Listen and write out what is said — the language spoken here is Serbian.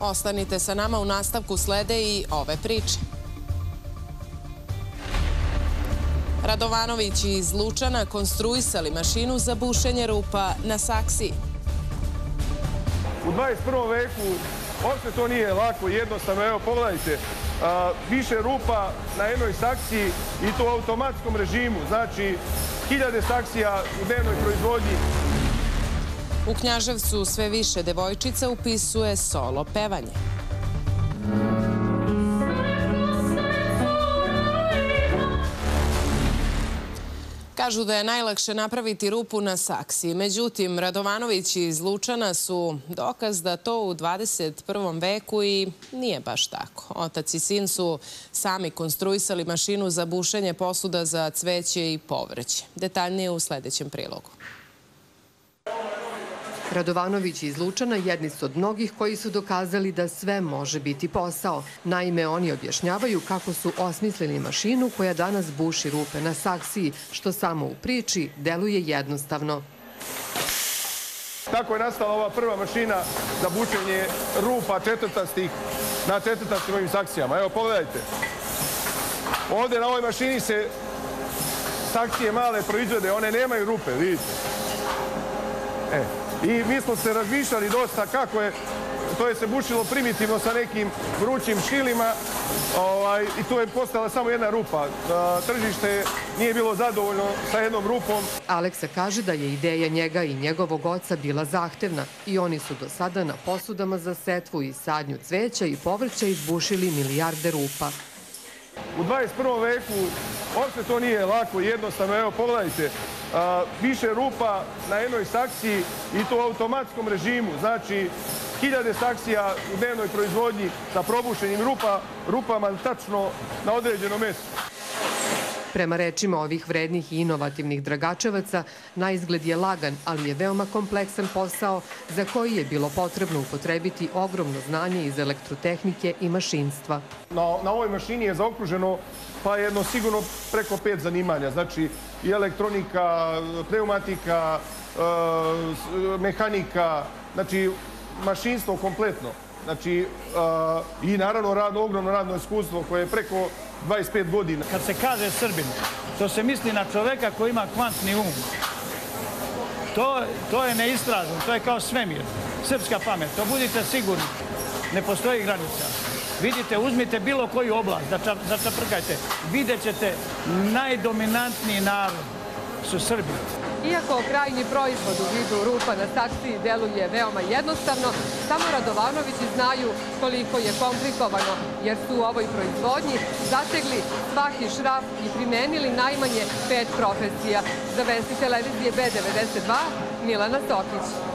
Ostanite sa nama, u nastavku slede i ove priče. Radovanović iz Lučana konstruisali mašinu za bušenje rupa na saksiji. U 21. veku uopšte to nije lako jednostavno. Evo, pogledajte, više rupa na jednoj saksiji i to u automatskom režimu. Znači, hiljade saksija u dnevnoj proizvodnji. U Knjaževcu sve više devojčica upisuje solo pevanje. Kažu da je najlakše napraviti rupu na saksiji. Međutim, Radovanović iz Lučana su dokaz da to u 21. veku i nije baš tako. Otac i sin su sami konstruisali mašinu za bušenje posuda za cveće i povrće. Detaljnije u sledećem prilogu. Radovanović iz Lučana jedni su od mnogih koji su dokazali da sve može biti posao. Naime, oni objašnjavaju kako su osmislili mašinu koja danas buši rupe na saksiji, što samo u priči deluje jednostavno. Tako je nastala ova prva mašina za bučenje rupa četvrtastih na četvrtastim ovim saksijama. Evo, pogledajte. Ovde na ovoj mašini se saksije male proizvode, one nemaju rupe, vidite. E, I mi smo se razmišljali dosta kako je, to je se bušilo primitivno sa nekim vrućim šilima ovaj, i tu je postala samo jedna rupa. Tržište nije bilo zadovoljno sa jednom rupom. Aleksa kaže da je ideja njega i njegovog oca bila zahtevna i oni su do sada na posudama za setvu i sadnju cveća i povrća izbušili milijarde rupa. U 21. veku uopšte to nije lako i jednostavno. Evo, pogledajte, više rupa na jednoj saksiji i to u automatskom režimu. Znači, hiljade saksija u dnevnoj proizvodnji sa probušenim rupa, rupama tačno na određenom mestu. Prema rečima ovih vrednih i inovativnih dragačevaca, na izgled je lagan, ali je veoma kompleksan posao za koji je bilo potrebno upotrebiti ogromno znanje iz elektrotehnike i mašinstva. Na, na ovoj mašini je zaokruženo pa jedno sigurno preko pet zanimanja. Znači i elektronika, pneumatika, e, mehanika, znači mašinstvo kompletno. Znači, uh, i naravno radno, ogromno radno iskustvo koje je preko 25 godina. Kad se kaže Srbin, to se misli na čoveka koji ima kvantni um. To, to je neistražno, to je kao svemir, srpska pamet, to budite sigurni. Ne postoji granica. Vidite, uzmite bilo koju oblast, da začaprkajte, vidjet ćete najdominantniji narod su Srbi. Iako krajnji proizvod u vidu rupa na saksiji deluje veoma jednostavno, samo Radovanovići znaju koliko je komplikovano, jer su u ovoj proizvodnji zategli svaki šraf i primenili najmanje pet profesija. Za vesti televizije B92, Milana Sokić.